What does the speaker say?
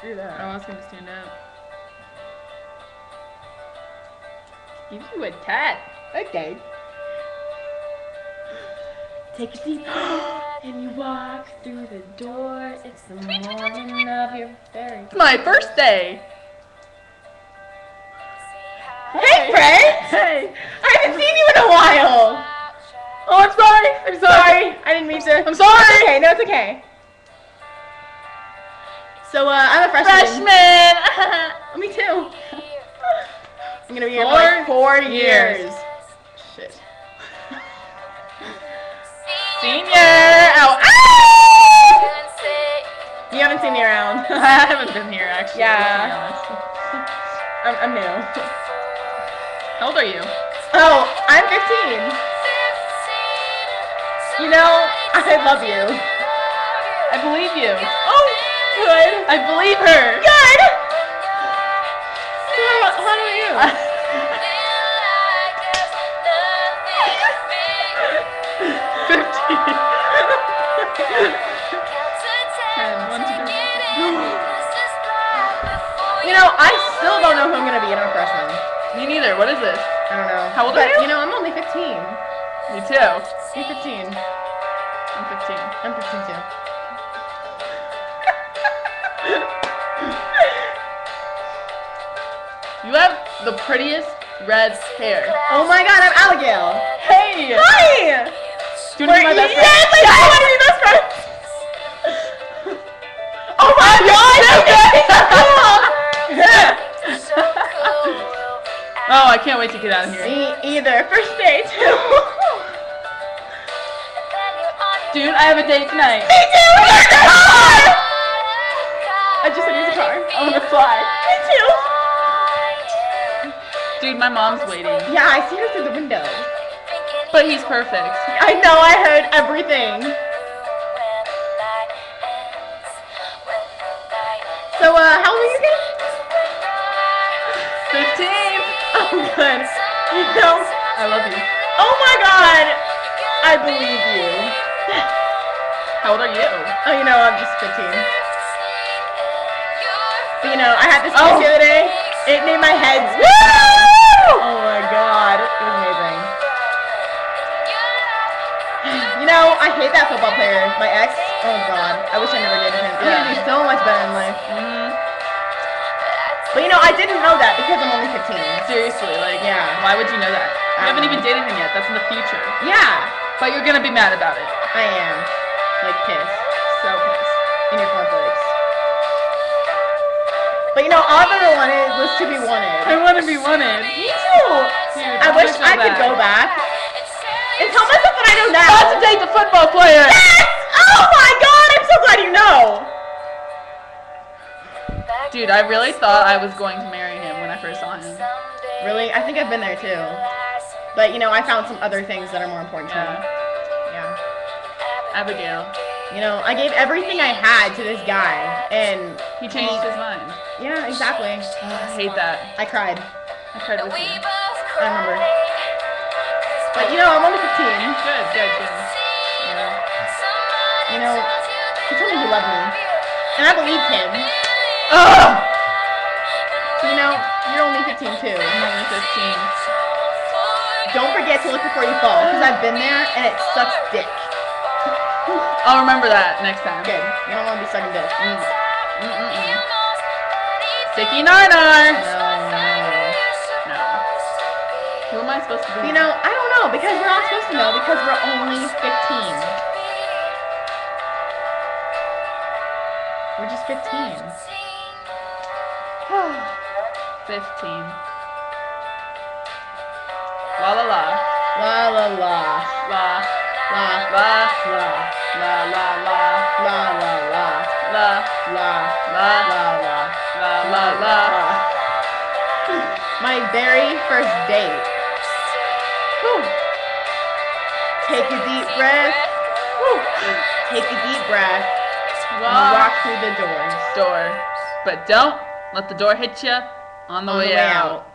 Screw Oh, that. I was gonna stand up. Give you a tat. Okay. Take a deep breath and you walk through the door. It's the morning of your very. It's my birthday. Hey, Fred! Hey. I haven't seen you in a while. Oh, I'm sorry. I'm Sorry, I didn't mean to. I'm sorry. It's okay, no, it's okay. So, uh, I'm a freshman. Freshman. Me too. I'm gonna be here for Four like four years. years. Shit. Senior. Ow. Ah! You haven't seen me around. I haven't been here actually. Yeah. I'm, I'm new. How old are you? Oh, I'm 15. You know, I love you. I believe you. Oh, good. I believe her. Good. So how, how are you? Uh, fifteen. Ten. One, two, three. you know, I still don't know who I'm gonna be in our freshman. Me neither. What is this? I don't know. How old are you? You know, I'm only 15. Me too. You're 15. I'm 15. I'm 15 too. You have the prettiest red hair. Oh my god, I'm Abigail. Hey! Hi! Do you want to be my best friend? Yes, I do want to be best friends. oh my god, you guys are oh, I can't wait to get out of here. Me either. First date too. Dude, I have a date tonight. Me too. mom's waiting. Yeah, I see her through the window. But he's perfect. I know. I heard everything. So, uh, how old are you again? 15. Oh, good. You know. I love you. Oh my god. I believe you. How old are you? Oh, you know, I'm just 15. But you know, I had this oh. the other day. It made my head. I didn't know that because I'm only 15. seriously, like, Yeah. why would you know that? You I haven't even um, dated him yet. That's in the future. Yeah, But you're gonna be mad about it. I am. Like pissed So pissed. in your cornflakes. But you know, all I've ever wanted was to be wanted. I want to be wanted. Me too. Dude, I wish I could go back and tell myself what I know now. About to date the football player. Dude, I really thought I was going to marry him when I first saw him. Really? I think I've been there too. But you know, I found some other things that are more important to Yeah. me. Yeah. Abigail. You know, I gave everything I had to this guy, and He changed his mind. yeah, exactly. I hate that. I cried. I cried with you. I remember. But you know, I'm only 15. Good, good, good. Yeah. You know, he told me he loved me, and I believed him. Ugh! You know, you're only 15 too. I'm only 15. Don't forget to look before you fall, because I've been there, and it sucks dick. I'll remember that next time. Good. You don't want to be sucking dick. Mm. Mm-mm-mm. Sticky nar-nar. No, no. No. Who am I supposed to be? You know, I don't know because we're not supposed to know because we're only 15. We're just 15. 15. La la la. La la la. La. La La. la. La la la. La la la. La. La La. la la. La la la. My very first date. Whew. Take a deep breath. Whew. Take a deep breath. Walk. walk through the doors. Door. But don't let the door hit you on the, On way, out.